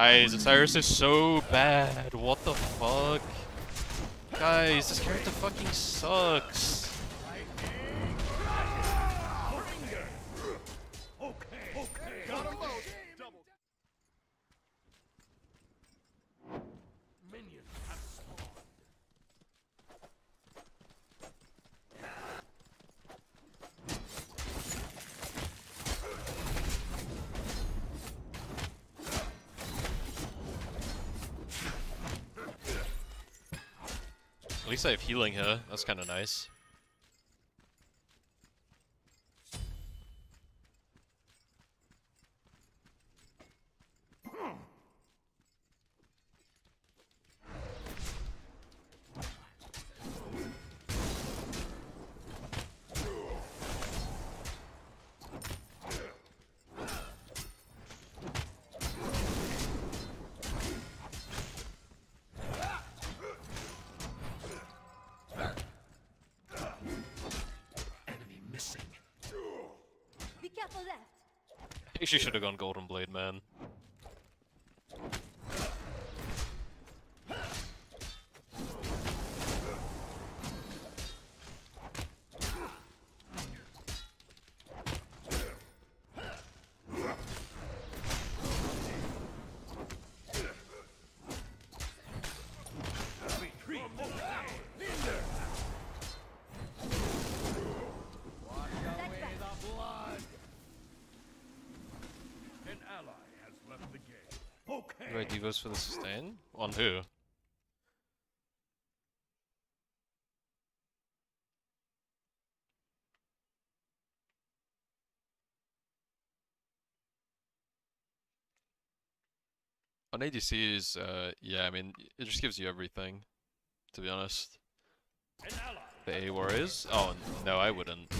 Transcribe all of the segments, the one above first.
Guys, Osiris is so bad. What the fuck? Guys, this character fucking sucks. At least I have healing here. That's kind of nice. She should have gone Golden Blade, man. Okay. Right, Devos for the sustain? On who? On ADCs, uh, yeah, I mean, it just gives you everything, to be honest. The A Warriors? Oh, no, I wouldn't.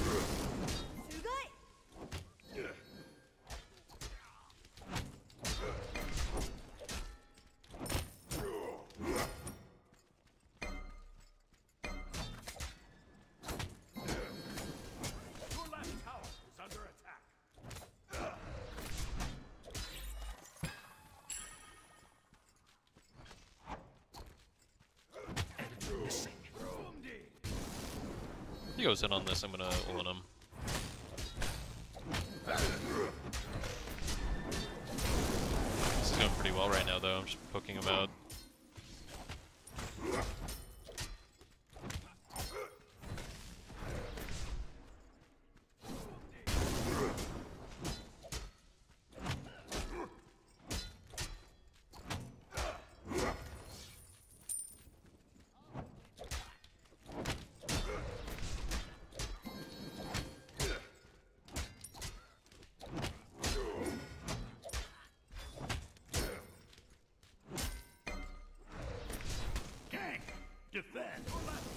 Defend.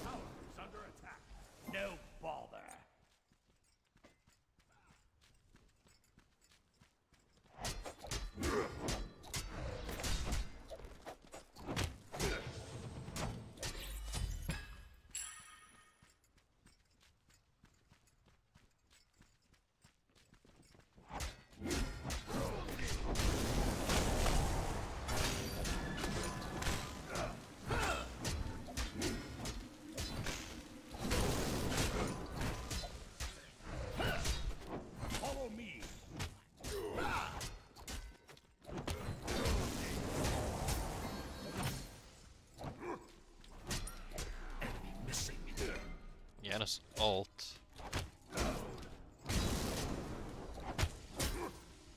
Yanis ult.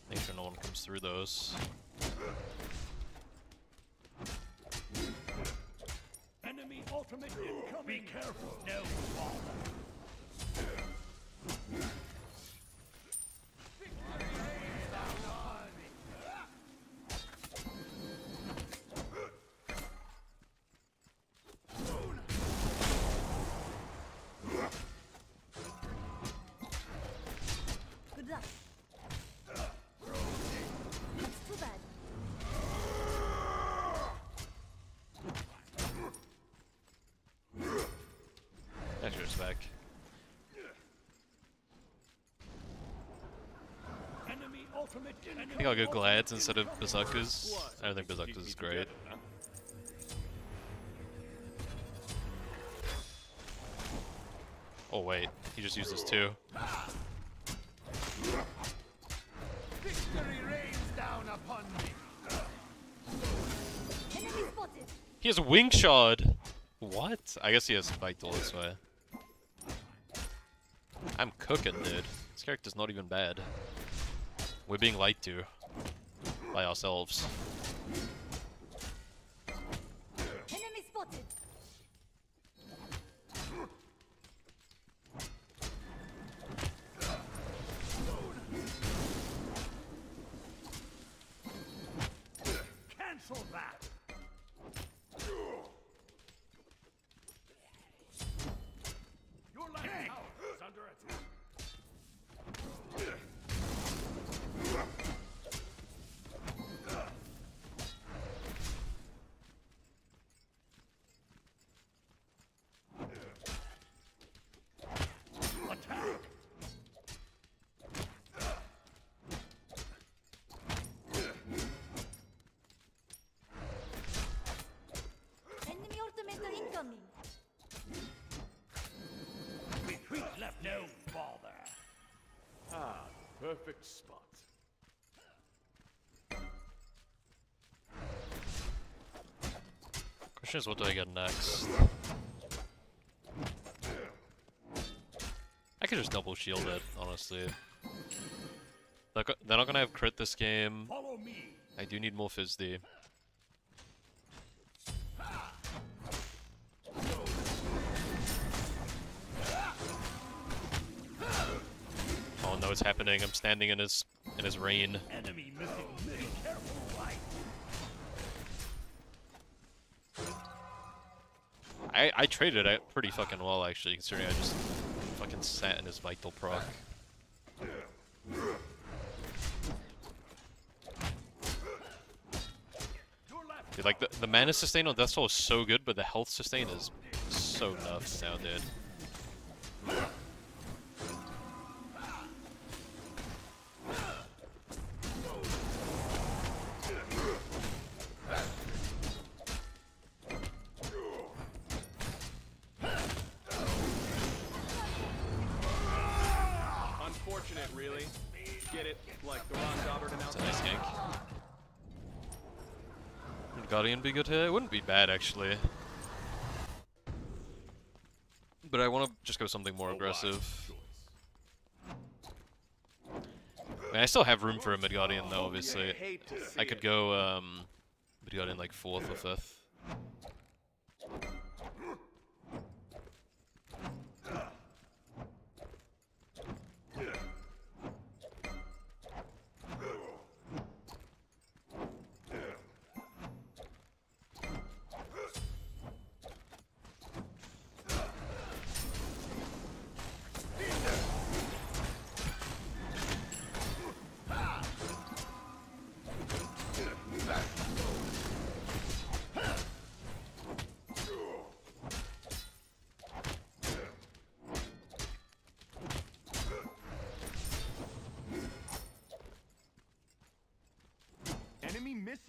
Make sure no one comes through those. Enemy ultimate incoming. Be careful. No bother. Extra's back. Enemy ultimate I think I'll go Glads instead of Berserkers. I don't think Berserkers is great. Oh wait, he just used this too. Victory rains down upon me. He has a Wing Shard! What? I guess he has Vital this way. Cooking, dude. This character's not even bad. We're being lied to. By ourselves. Perfect spot. Question is, what do I get next? I could just double shield it, honestly. They're, not gonna have crit this game. I do need more FISD. It's happening. I'm standing in his in his rain. Enemy missing. Careful? I I traded it pretty fucking well actually, considering I just fucking sat in his vital proc. Dude, like the the mana sustain on Death's Toll is so good, but the health sustain is so nuts now, dude. be good here. It wouldn't be bad, actually. But I want to just go something more aggressive. I, mean, I still have room for a Midgardian, though, obviously. I could go um, Midgardian like 4th or 5th.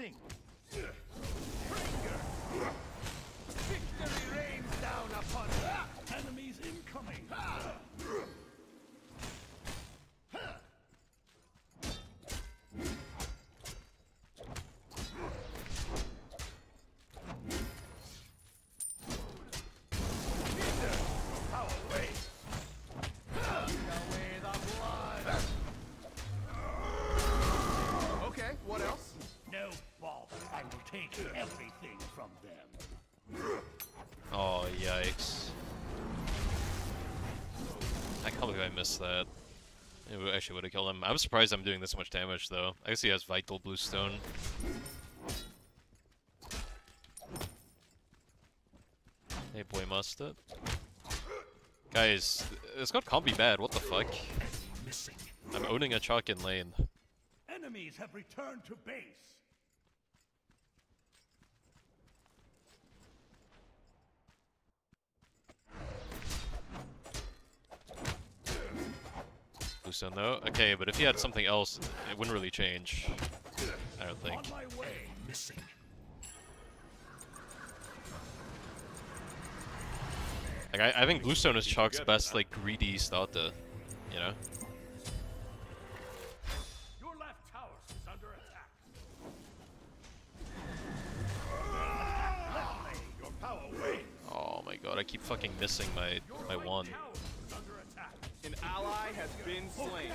thing. Missed that. It actually would have killed him. I'm surprised I'm doing this much damage though. I guess he has vital bluestone. Hey boy, must it. Guys, this god can't be bad. What the fuck? I'm owning a Chaac in lane. Enemies have returned to base. Though. Okay, but if he had something else, it wouldn't really change. I don't think. On my way. Missing. Like I, I think Bluestone is You Chaac's best like greedy starter. You know? Your left tower is under attack. Your power wanes. Oh my god, I keep fucking missing my my one. Has been slain.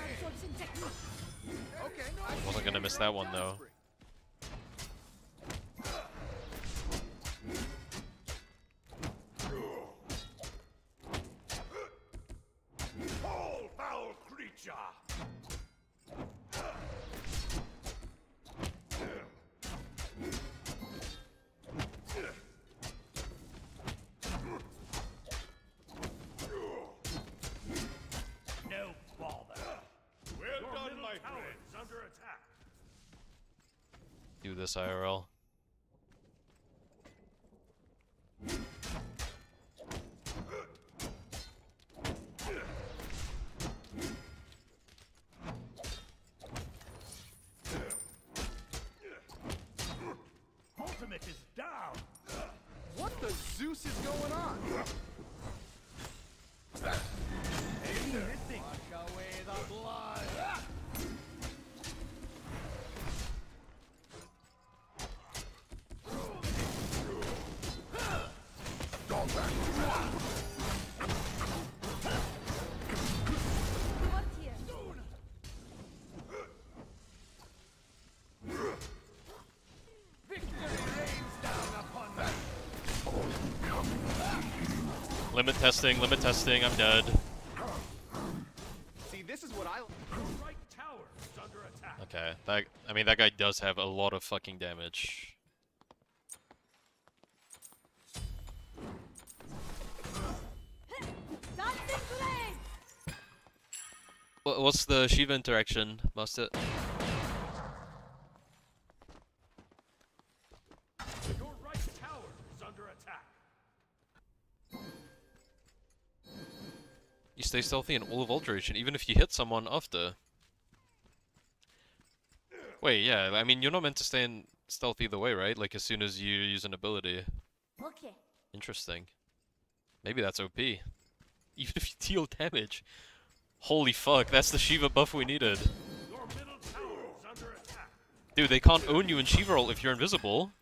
Okay, I Wasn't gonna miss that one though. Testing, limit testing, I'm dead. See, this is what I. Right tower is under attack. Okay, that I mean that guy does have a lot of fucking damage. Dancing flame! Wha- What's the Shiva interaction? Must it? Your right tower is under attack. You stay stealthy in all of Alteration, even if you hit someone after. Wait, yeah, I mean you're not meant to stay in stealth either way, right? Like as soon as you use an ability. Okay. Interesting. Maybe that's OP. Even if you deal damage. Holy fuck, that's the Shiva buff we needed. Your middle tower is under attack. Dude, they can't own you in Shiva roll if you're invisible.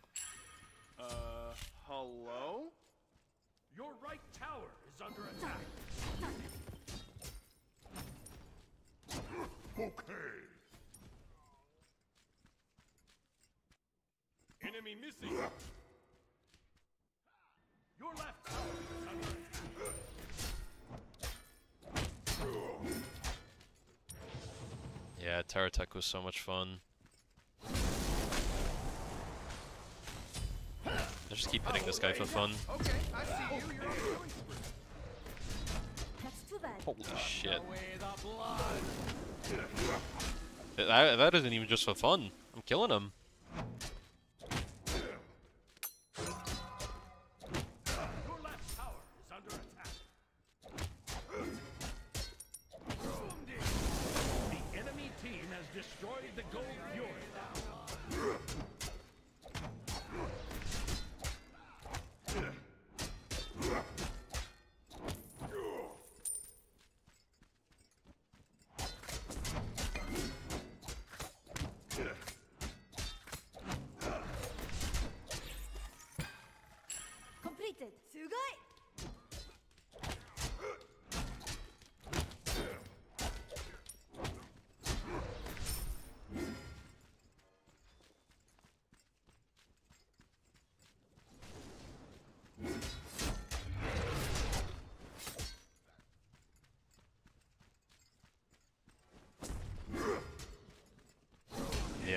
Uh, hello? Your right tower is under attack. Okay. Enemy missing. Your left tower attack. Yeah, Terra Tech was so much fun. I just keep hitting this guy for fun. Okay, I see you. You're on a killing spree. That's too bad. Holy shit. Away the blood. Th- That, that isn't even just for fun. I'm killing him.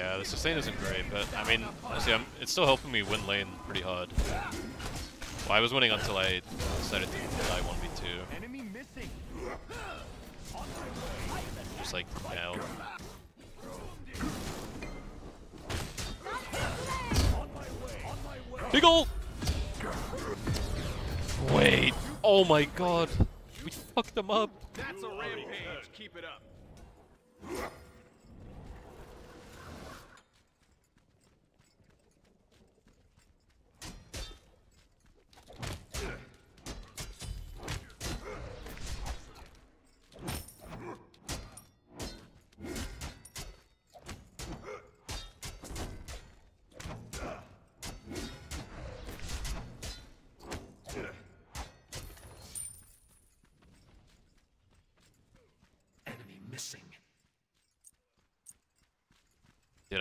Yeah, the sustain isn't great, but I mean, honestly, I'm, it's still helping me win lane pretty hard. Well, I was winning until I decided to die 1v2. Enemy missing. Just like now. Big ol' Wait. Oh my god. We fucked them up. That's a rampage. Keep it up.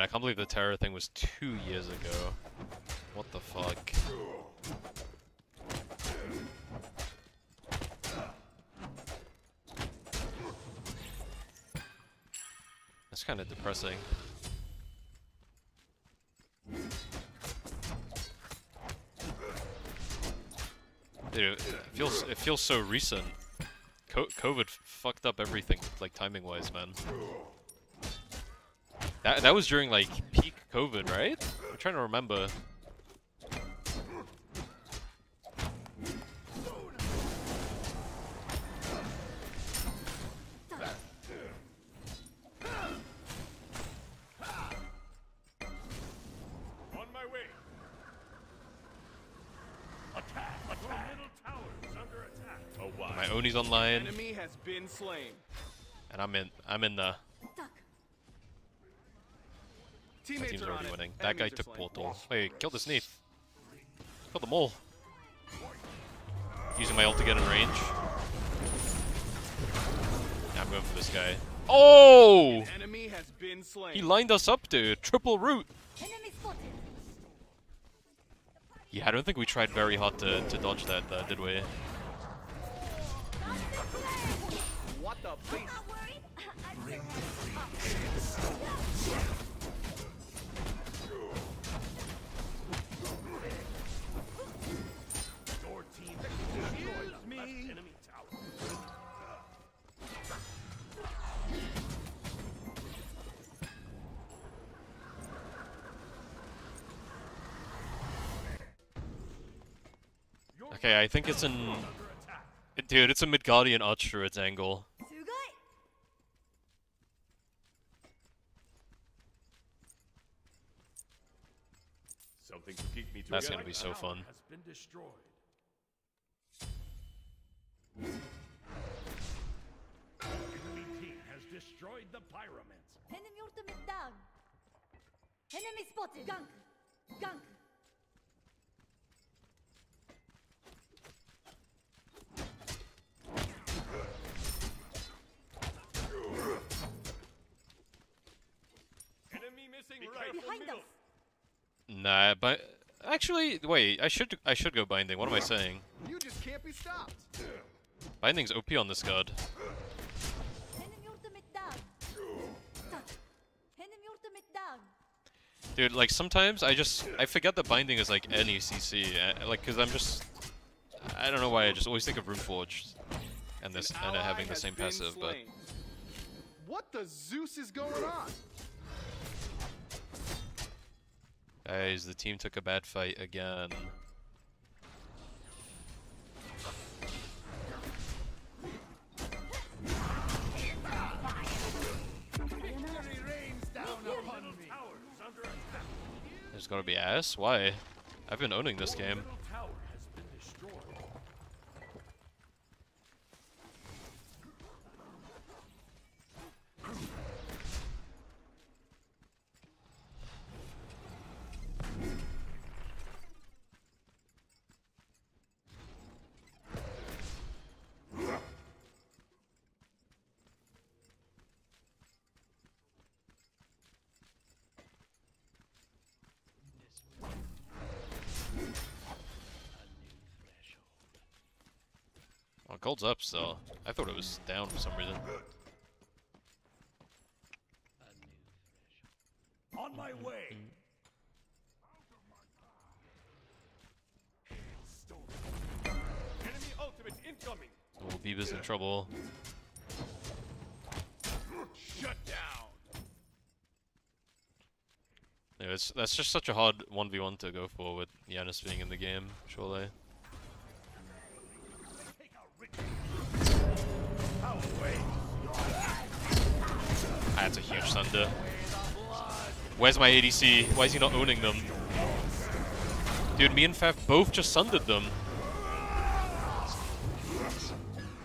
I can't believe the terror thing was two years ago. What the fuck? That's kind of depressing. Dude, it feels it feels so recent. Co COVID fucked up everything, like timing wise, man. That that was during like peak COVID, right? I'm trying to remember. On my way. Attack! Attack! Your middle tower is under attack. Oh wow. My Oni's online, Enemy has been slain. and I'm in I'm in the Duck. my team's are on already it. winning. That guy Enemies are took slain. portal. Wait, kill the sneak. Kill them all. Using my ult to get in range. Yeah, I'm going for this guy. Oh! Enemy has been slain. He lined us up, dude. Triple root. Enemy. Yeah, I don't think we tried very hard to, to dodge that, uh, did we? What the Okay, I think it's an... Dude, it's a Midgardian Arch it's angle. That's gonna be so fun. destroyed the. Enemy ultimate down. Enemy spotted. Gunk. Gunk. Behind us. Nah, but... Actually, wait, I should I should go Binding. What am I saying? You just can't be stopped. Binding's OP on this god. Enemy ultimate down. Duck. Enemy ultimate down. Dude, like sometimes I just I forget that binding is like any CC, uh, like because I'm just I don't know why I just always think of Runeforged and this An and it having the same been passive, but. What the Zeus is going on? Guys, the team took a bad fight again. There's gonna be ass. Why? I've been owning this game. Gold's up still. I thought it was down for some reason. On my way. Enemy ultimate incoming. Oh, Biba's in trouble. Shut down. Yeah, it's, that's just such a hard 1v1 to go for with Yanis being in the game, surely. That's a huge thunder. Where's my ADC? Why is he not owning them? Dude, me and Faf both just sundered them.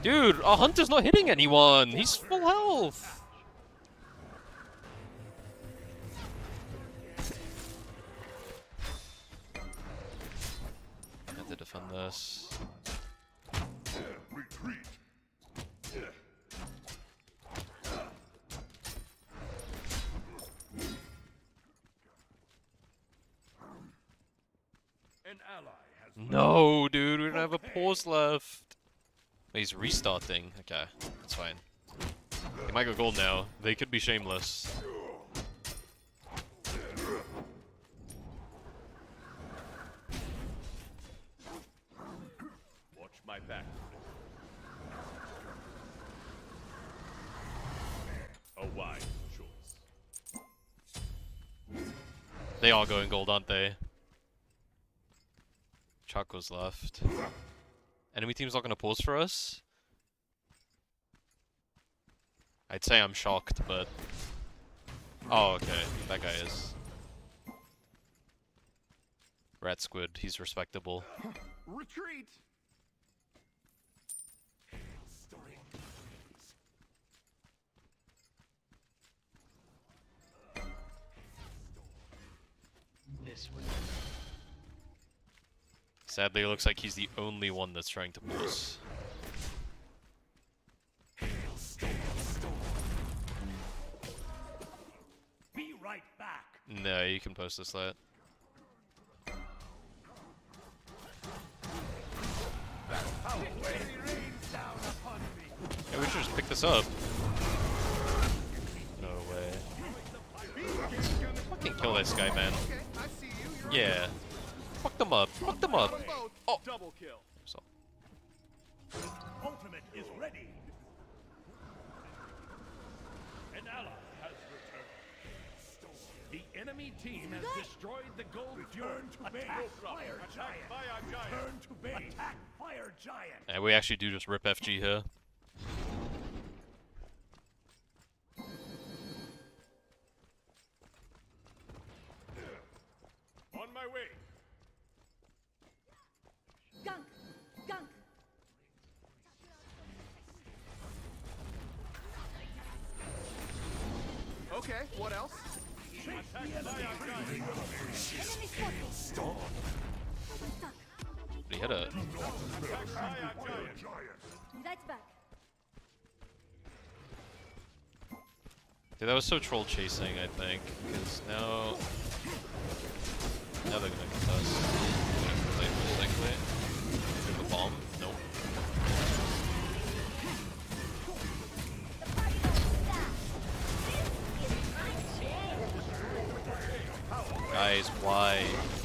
Dude, our hunter's not hitting anyone. He's full health. I have to defend this. No, dude, we don't have a pause left. He's restarting. Okay, that's fine. He might go gold now. They could be shameless. Watch my back. A wise choice. They are going gold, aren't they? Chaco's left. Enemy team's not gonna pause for us? I'd say I'm shocked, but... Oh, okay. That guy is. Rat Squid, he's respectable. Retreat! Sadly, it looks like he's the only one that's trying to pause. be right back. No, you can post this late. Yeah, we should just pick this up. No way. Fucking kill this guy, man. Okay, I see you. You're Yeah. Fuck them up. Fuck them up. Oh. Double kill. So, Ultimate is ready. An ally has returned. The enemy team has destroyed the gold Return to base. Fire giant. Fire giant. Return to base. Attack fire giant. and we actually do just rip FG here. On my way. Okay, what else? He had a. Dude, that was so troll chasing, I think. Because now. Now they're gonna contest. Most likely. The bomb? Nope. Guys,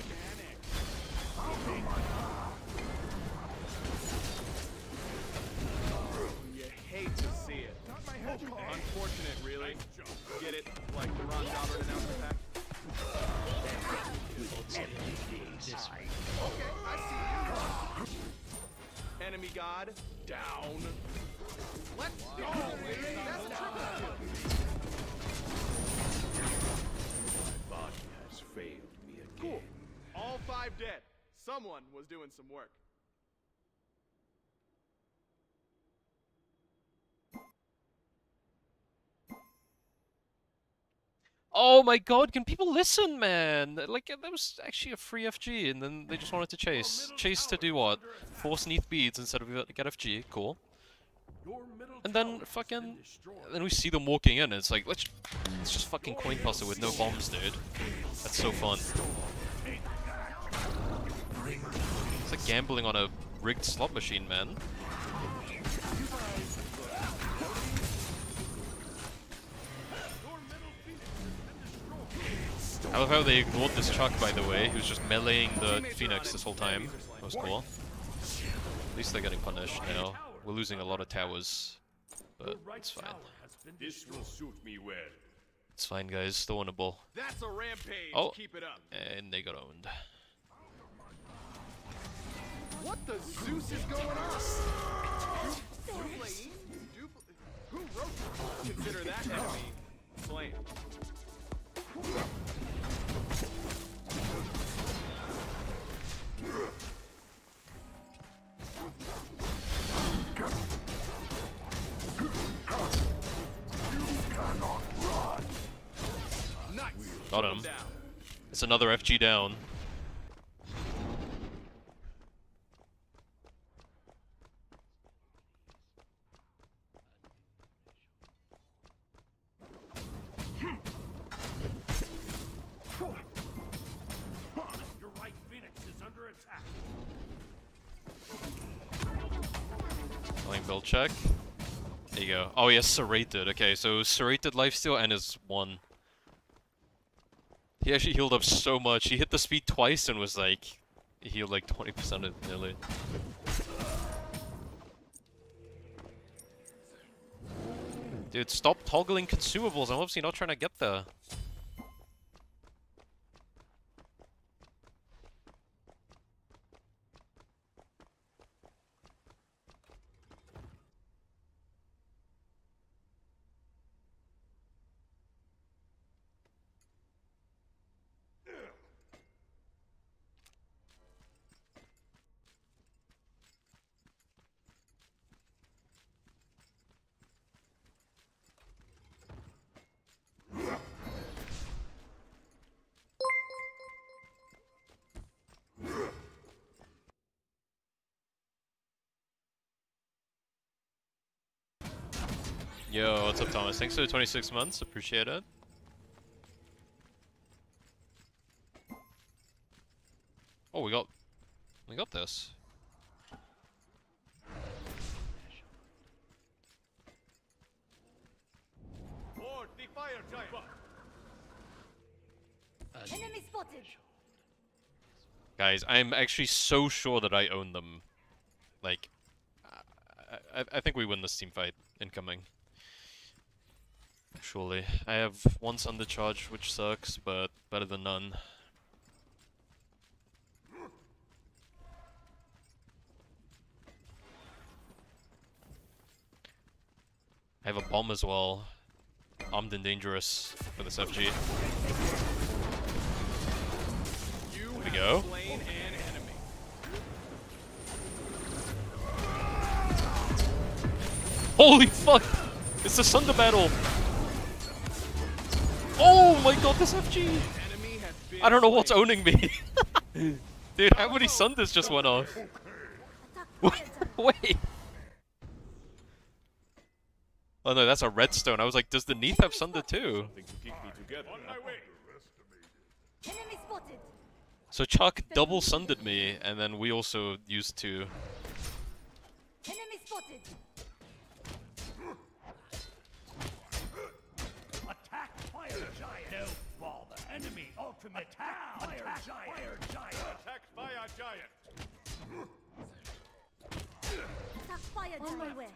Oh my god, can people listen, man? Like, that was actually a free FG, and then they just wanted to chase. Chase to do what? Force Neith beads instead of get FG, cool. And then fucking, then we see them walking in, and it's like, let's, let's just fucking coin toss it with no bombs, dude. That's so fun. It's like gambling on a rigged slot machine, man. I love how they ignored this Chuck, by the way, who's just meleeing the Phoenix this whole time. That was cool. At least they're getting punished now. We're losing a lot of towers, but it's fine. tower has been This will suit me well. It's fine, guys. Still winnable. That's a rampage. Oh. Keep it up. And they got owned. What the Zeus is going on? Who wrote this? Consider that enemy slain. Got him. It's another FG down. Build check. There you go. Oh yeah, serrated. Okay, so serrated lifesteal and it's one. He actually healed up so much. He hit the speed twice and was like, he healed like 20% of nearly. Dude, stop toggling consumables. I'm obviously not trying to get there. Yo, what's up, Thomas? Thanks for the 26 months. Appreciate it. Oh, we got... We got this. Lord, the fire giant. Enemy spotted. Guys, I'm actually so sure that I own them. Like, I, I, I think we win this team fight incoming. Surely. I have one undercharge, which sucks, but better than none. I have a bomb as well. Armed and dangerous for this FG. You we go. Holy fuck! It's the Sunder battle! Oh my god, this FG! I don't know what's owning me. Dude, how many Sunders just went off? Wait. Oh no, that's a redstone. I was like, does the Neith have Sunder too? So Chuck double sundered me, and then we also used to. Enemy spotted. Attack fire giant. No bother. Enemy ultimate attack fire giant. Fire giant. Attack fire giant. Attack fire giant. On my way.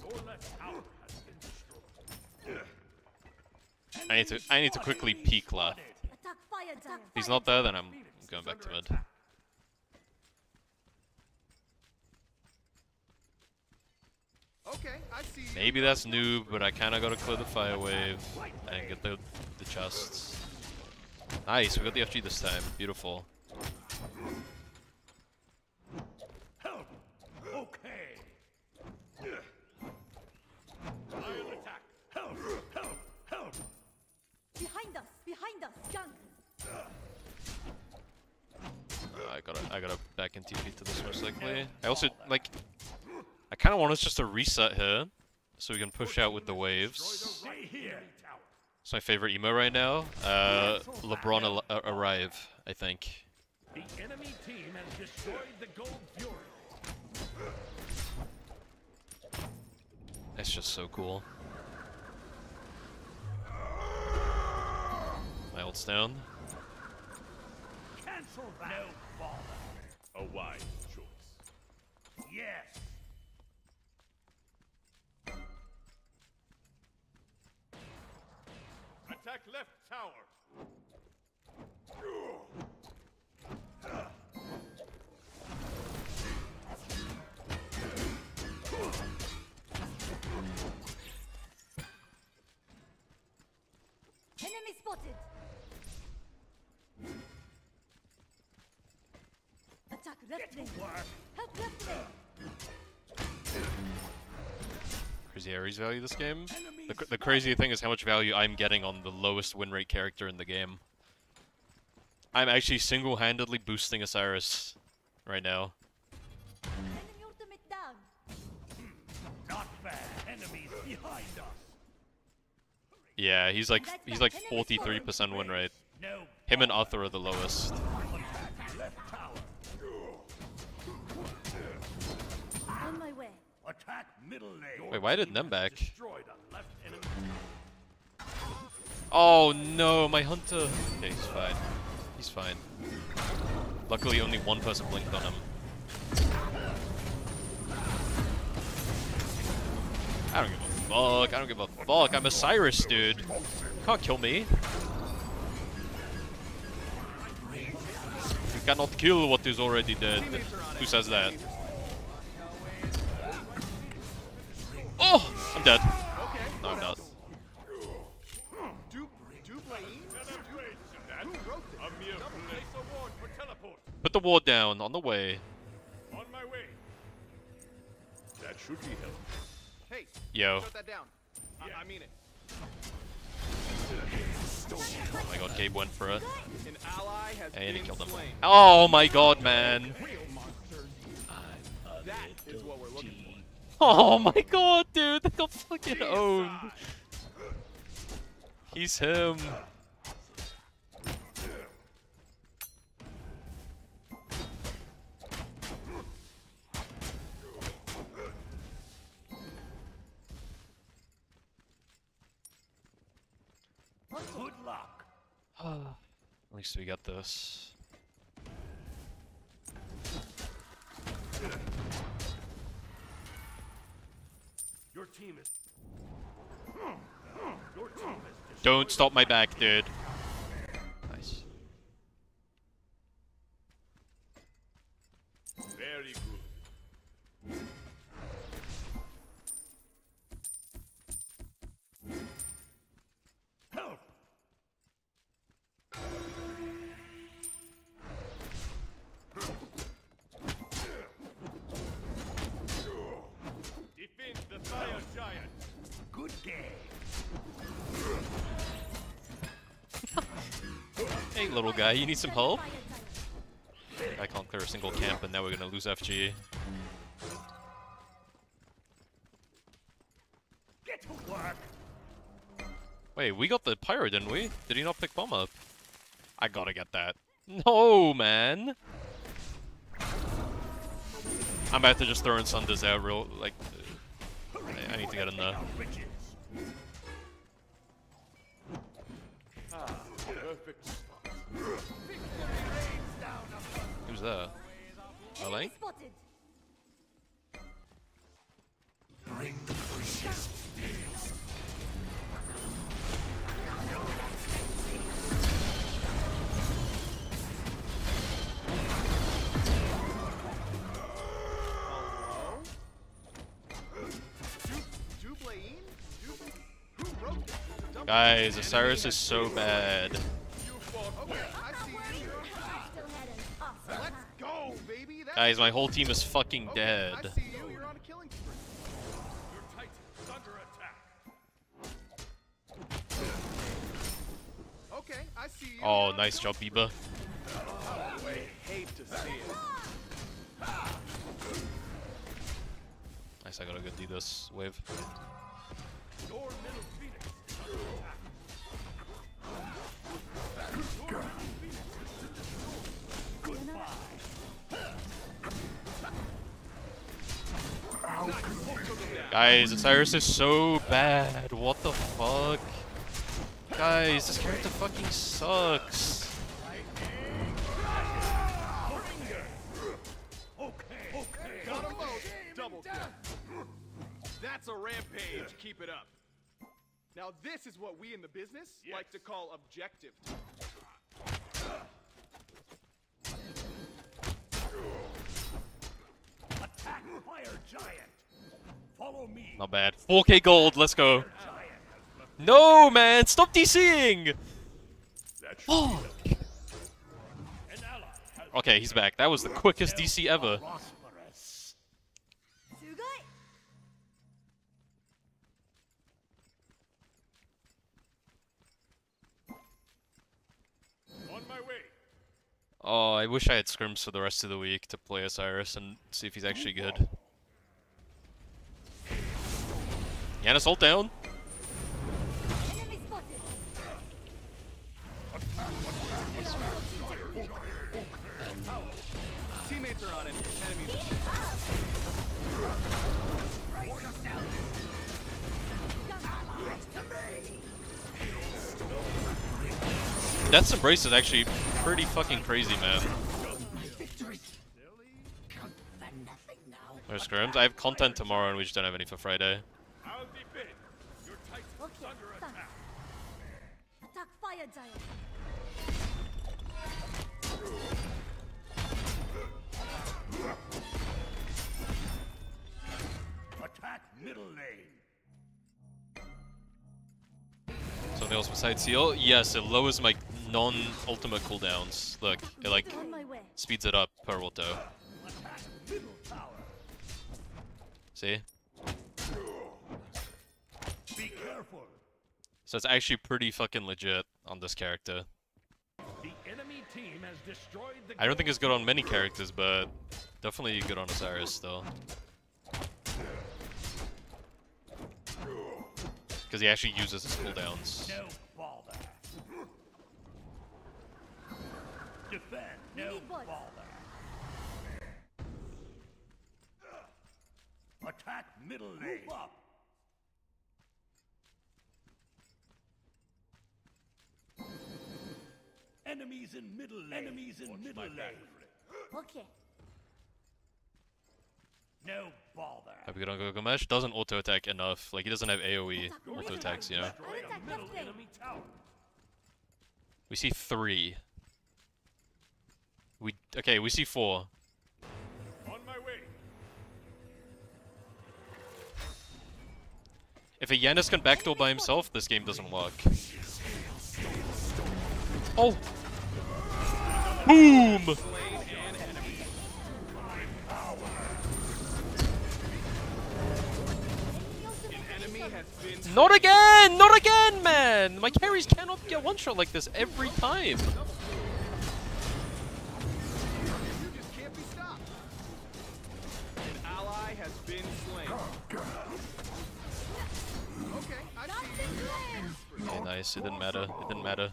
Your left tower has been destroyed. I need to. I need to quickly peek left. Attack fire giant. If he's not there, then I'm going back to mid. Okay, I see. Maybe that's noob, but I kind of gotta clear the fire wave and get the the chests. Nice, we got the FG this time. Beautiful. Help. Okay. I'll attack. Help. Help. Help. Behind us. Behind us. Gunk. Uh, I gotta, I gotta back in TP to this most likely. I also like, I kind of want us just to reset here, so we can push out with the waves. It's my favorite emo right now. Uh, LeBron al- uh, arrive, I think. The enemy team has destroyed the gold fury. It's just so cool. My ult's down. Cancel that. No bother. A left tower. Ares value this game. The, cr- the crazy thing is how much value I'm getting on the lowest win rate character in the game. I'm actually single-handedly boosting Osiris right now. Yeah, he's like he's like 43% win rate. Him and Arthur are the lowest. Wait, why did Team them back? Destroyed a left enemy. Oh no, my hunter. Okay, he's fine. He's fine. Luckily, only one person blinked on him. I don't give a fuck. I don't give a fuck. I'm Osiris, dude. Can't kill me. You cannot kill what is already dead. Who says that? Oh! I'm dead. Okay. No, I'm not. Du Dublain? Who wrote this? A mere place award for teleport. Put the ward down. On the way. On my way. That should be helpful. Hey, Yo. shut that down. I, I mean it. Oh my god, Gabe went for it. An ally has And he killed him. Oh my god, man. Oh my god, dude. They got fucking owned. He's him. Good luck. At least we got this. Don't stop my back, dude. Hey, little guy, you need some help? I can't clear a single camp, and now we're gonna lose FG. Get to work. Wait, we got the pyro, didn't we? Did he not pick bomb up? I gotta get that. No, man. I'm about to just throw in Sunders out real, like, uh, I, I need to get in there. Ah, perfect spot. Who's there? Du Who wrote this? Double- Guys, Osiris is so bad. Guys, my whole team is fucking okay, dead. I see you. You're on a killing spree. Your titan under attack. Okay, I see you. Oh, You're on a nice job, Biba. spree. Hate to see it. Nice, I gotta go do this wave. Guys, Osiris is so bad. What the fuck? Guys, this character fucking sucks. Got them both. Double kill. That's a rampage. Keep it up. Now this is what we in the business like to call objective. Attack fire giant. Not bad. 4k gold, let's go. No, man, stop DCing! Okay, he's back. That was the quickest DC ever. Oh, I wish I had scrims for the rest of the week to play Osiris and see if he's actually good. Yannis, Assault down. Death's Embrace is actually pretty fucking crazy, man. There's scrims. I have content tomorrow and we just don't have any for Friday. Fire Giant. Attack middle lane. Something else besides seal? Yes, it lowers my non-ultimate cooldowns. Look, it like On my way. speeds it up per auto. Attack middle tower. See? Be careful. So it's actually pretty fucking legit on this character. The enemy team has destroyed the I don't think it's good on many characters, but definitely good on Osiris still. Because he actually uses his cooldowns. No bother. Defend. No bother. Attack middle lane. Move up. Enemies in middle lane. Enemies in middle lane. Okay. No bother. Are we good on Gilgamesh? Doesn't auto attack enough. Like he doesn't have AoE auto attacks, you know. Destroyed Attack a middle left lane. enemy tower. We see three. We okay. We see four. On my way. If a Yanis can backdoor by himself, this game doesn't work. Oh! Boom! Enemy has been Not again! Not again, man! My carries cannot get one shot like this every time. You just can't be stopped. An ally has been slain. Okay, I Not see. in lane. Okay, nice. It didn't matter. It didn't matter.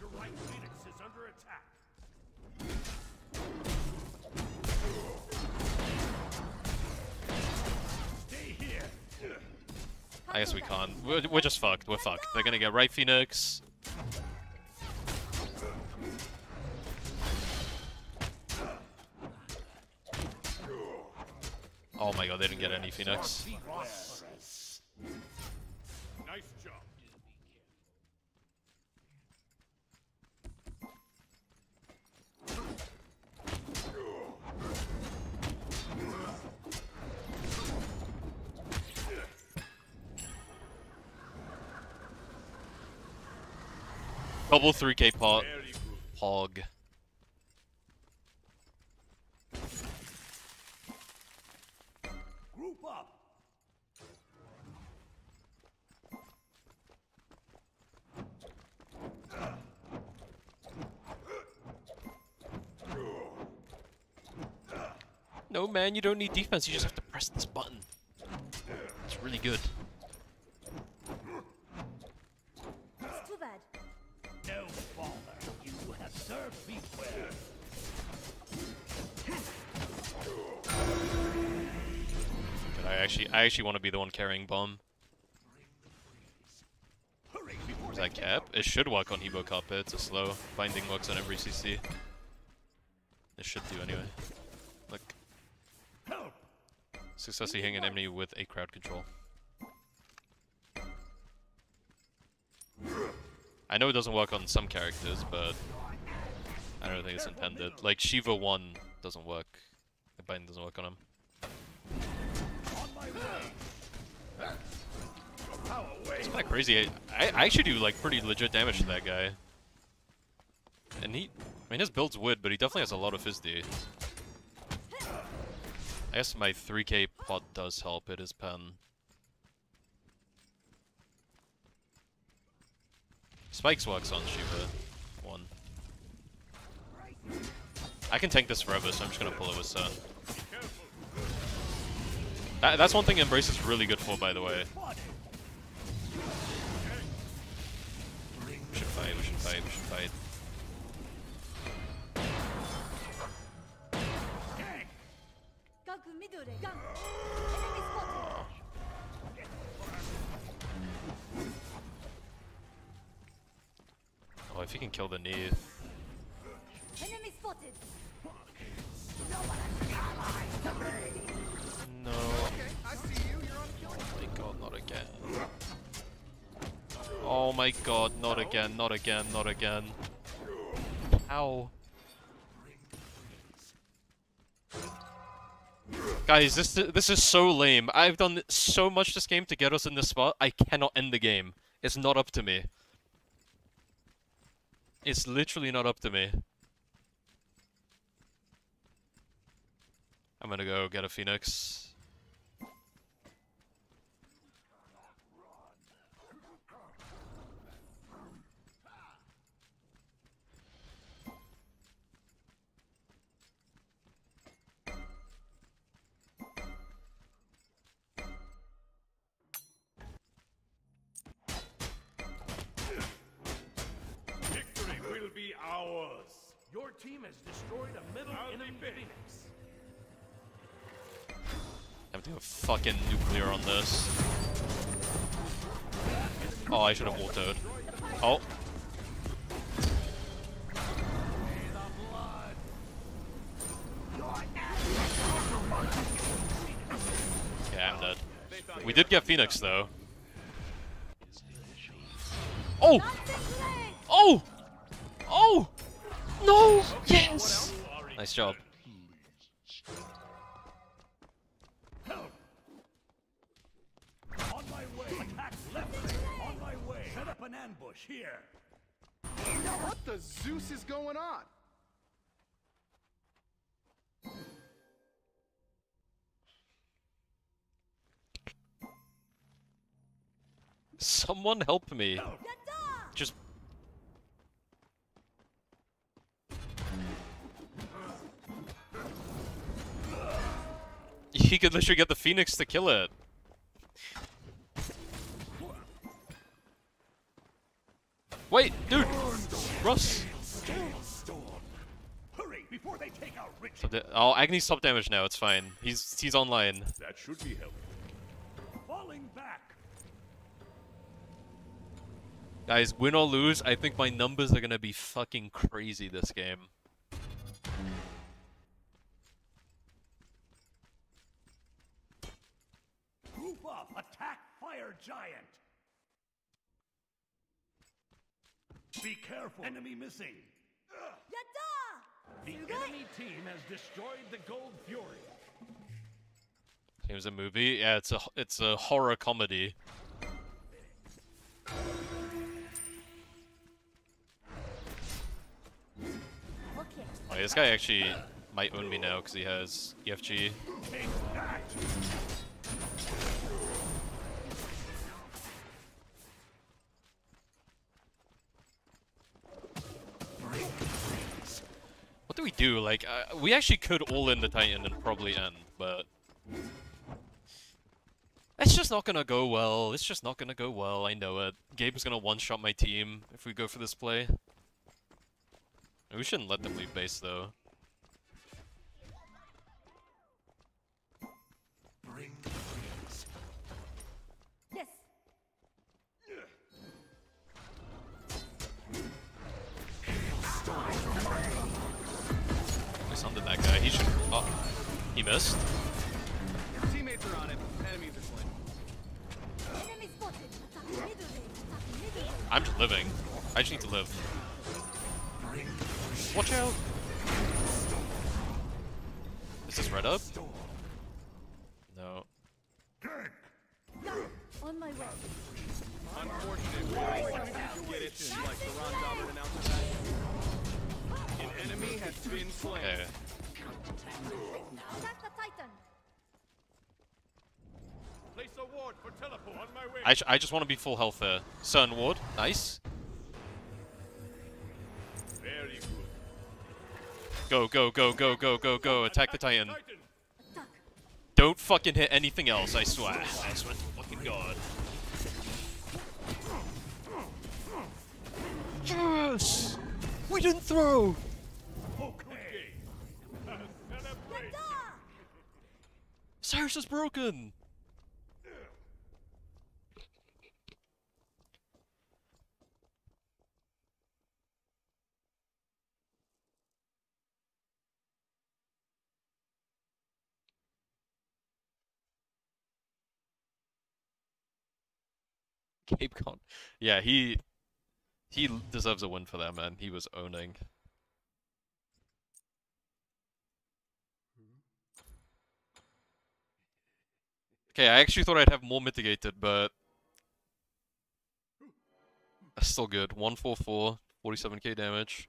I guess we can't. We're, we're just fucked. We're fucked. They're gonna get right Phoenix. Oh my god, they didn't get any Phoenix. Double 3k pot. Very. Pog. Group up. No man, you don't need defense. You just have to press this button. It's really good. Actually, want to be the one carrying bomb. Is that cap? It should work on Hebo Carpet. It's a slow. Binding works on every CC. It should do anyway. Look. Successfully hitting an enemy with a crowd control. I know it doesn't work on some characters, but I don't think it's intended. Like Shiva 1 doesn't work. The bind doesn't work on him. It's kind of crazy. I, I actually do like pretty legit damage to that guy. And he, I mean his build's wood, but he definitely has a lot of his I guess my 3k pot does help. It is pen. Spikes works on Shiva. One. I can tank this forever, so I'm just gonna pull it with Sun. That, that's one thing Embrace is really good for, by the way. We should fight, we should fight, we should fight. Oh, if he can kill the Neith. Oh my god, not again, not again, not again. Ow. Guys, this this is so lame. I've done so much this game to get us in this spot. I cannot end the game. It's not up to me. It's literally not up to me. I'm gonna go get a phoenix. Ours. Your team has destroyed a middle enemy Phoenix. I'm doing a fucking nuclear on this. Oh, I should have autoed. Oh. Yeah, I'm dead. We did get Phoenix though. Oh! Oh! No! Yes! Nice job. Help! On my way. Attack left. On my way. Set up an ambush here. What the Zeus is going on? Someone help me. Just. He could literally get the Phoenix to kill it. Wait, dude! Russ! Before they take out oh, Agni's top damage now, it's fine. He's he's online. That should be helpful. Falling back. Guys, win or lose, I think my numbers are gonna be fucking crazy this game. Group up. Attack Fire Giant. Be careful. Enemy missing. Yatta! The enemy team has destroyed the Gold Fury. It was a movie. Yeah, it's a it's a horror comedy. Okay. Oh, this guy actually might own me now because he has EFG. Take that. What do? Like, uh, we actually could all in the Titan and probably end, but it's just not gonna go well. It's just not gonna go well. I know it. Gabe's gonna one-shot my team if we go for this play. We shouldn't let them leave base though. He missed. Teammates are on it. Enemies are slain. Enemy spotted. Attack middle range. Attack middle range. I'm just living. I just need to live. Watch out! Is this red up? No. On my way. Unfortunate. Get it, like the Ron. An enemy has been slain. Okay. I, j- I just want to be full health there. Sun Ward, nice. Very good. Go, go, go, go, go, go, go. Attack the Titan. Titan. Don't fucking hit anything else, I swear. I swear to fucking god. Yes! We didn't throw! Osiris is broken! Cape Con. Yeah, he he deserves a win for that, man. He was owning. Okay, I actually thought I'd have more mitigated, but that's still good. 144, 47k damage.